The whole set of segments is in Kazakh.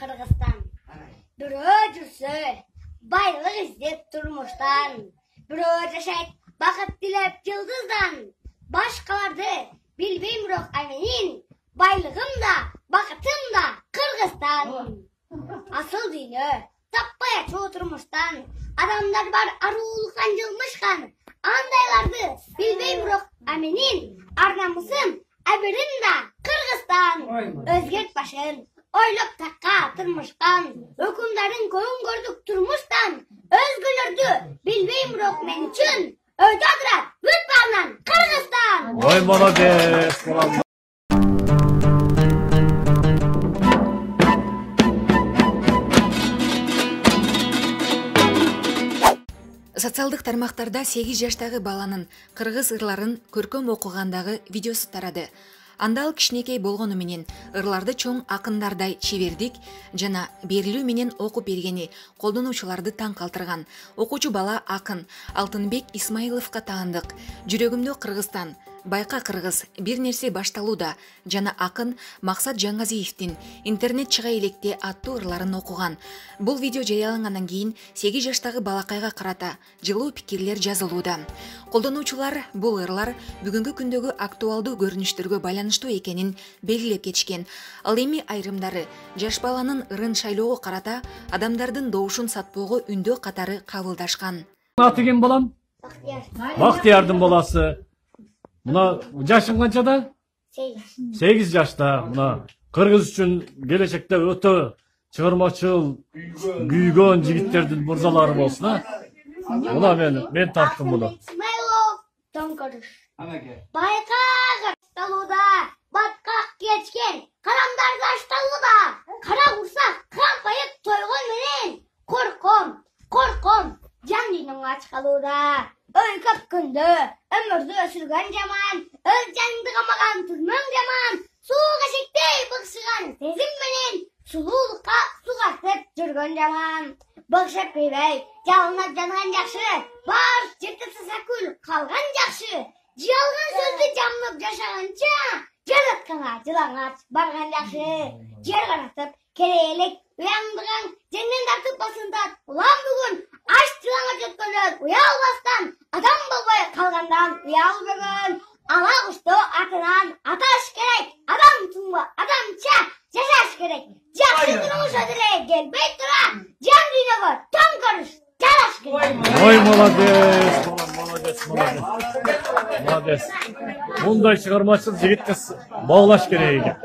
Kırgızstan. Bürö жүрсө, байлык издеп турмуштан. Бирөө жашайт бакыт тилеп жылдыздан. Башкаларды билбейм бирок ай менин байлыгым да, бакытым да Кыргызстан. Асыл дүйнө таппай ачуу турмуштан. Адамдар бар арулуктан жылмышкан. Андайларды билбейм бирок ай менин ар намысым ойлоп такка турмушкан. Өкүмдардын көңүн көрдүк турмуштан. Өзгөлөрдү билбейм бирок мен турат бүт багынан Кыргызстан. Ой, молодец, молодец. социалдык тармактарда сегиз жаштагы баланын кыргыз ырларын көркөм окугандагы видеосу тарады анда ал кичинекей болгону менен ырларды чоң акындардай чебердик жана берилүү менен окуп бергени колдонуучуларды таң калтырган. Окуучу бала акын алтынбек исмаиловго таандык. Жүрөгүмдө кыргызстан байка кыргыз бир нерсе башталууда. Жана акын максат жаңгазиевдин интернет чыга электе аттуу ырларын окуган. Бул видео жарыялангандан кийин сегиз жаштагы балакайга карата жылуу пикирлер жазылууда. Колдонуучулар бул ырлар бүгүнкү күндөгү актуалдуу көрүнүштөргө байланыштуу экенин белгилеп кетишкен. Ал эми айрымдары жаш баланын ырын шайлоого карата адамдардын добушун сатпоого үндөө катары кабылдашкан. Аты ким балам Бактияр. бактыярдын баласы мына жашың канчада Сегиз. сегиз жашта мына кыргыз үчүн келечекте өтө чыгармачыл күйгөн жигиттердин мырзалары болсун а мына мен мен тарттым Тоңкөрүш. Байка кырсталууда, баткак кечкен, карамдарды ашталууда. Кара курсак кампайып тойгон менен корком, корком, жан дүйнөң ач калууда. Күндө өмүрдү өсүргөн жаман, өз жаныңды камаган түрмөң жаман, сууга шектей быкшыган сезим менен сулуулукка су картып жүргөн жаман. Быкшып кыйбай, жалынып жанган жакшы, бар жыртысы сакүл калган жакшы. Жалган сөздү жамнып жашаганча, жаратканга жылаңач барган жакшы. Жер каратып, керейлик уяңдыган, женден тартып басынтат. Улам бүгүн аш жылаңач өткөндөр уялбастан, адам уял бүгүн. Ала кушту атынан аташ керек, адам туңба, адамча жашаш керек. Жакшы турмуш деле келбей тура, жан дүйнөгө тоң көрүш жараш керек. ой молодец молодец молодец чыгармачыл жигитти с- баалаш керек экен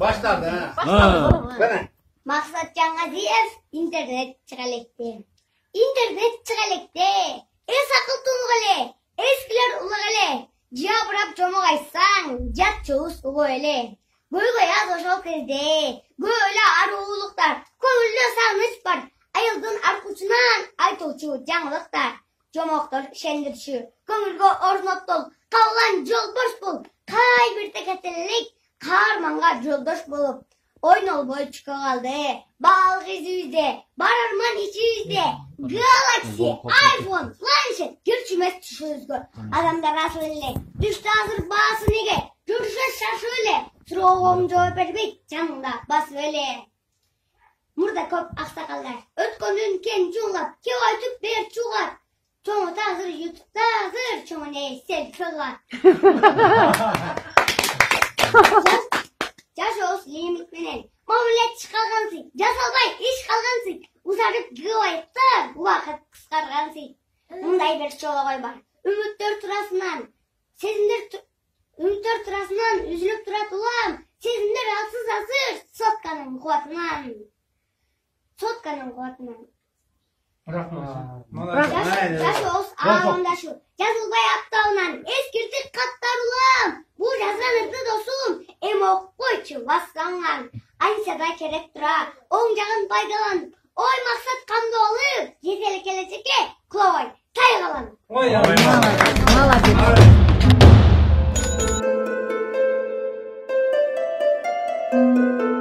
Başladı ha. Ha. Bana. Maksat Es akıl tuluk ele. Eskiler ulak ele. Jabırap çomuk aysan. Jat çoğuz ugu ele. Goygo yaz oşol кезде. Böyle aruluklar. Көңүлдө сагыныч бар. Айылдын аркучунан айтылчу жаңылыктар. Жомоктор шендирчү. Көңүлгө орноттол. Калган жол бош бол. Кай бир текетелик. Каарманга жолдош болуп. Ойнолбой чыка калды баалык изибизде бар арман ичибизде галакси айфон планшет кирчү эмес түшүбүзгө адамдар асыл эле түштү азыр баасы неге жүрүшөт шашып эле суроогоң жооп бербейт жаныңда басып эле мурда көп аксакалдар өткөндүн кен жуулап кеп айтып бер чуугат чоңу азыр мындай бир чологой бар үмүттөр турасынан сезимдер үмүттөр турасынан үзүлүп турат улам сезимдер алсыз азыр сотканын кубатынан сотканын кубатынан жашообуз амандашуу жазылбай аттабынан эскиртип каттар улам бул жазган ырды досум эми окуп койчу басканган анча да керек тура оң жагын пайдаланып Música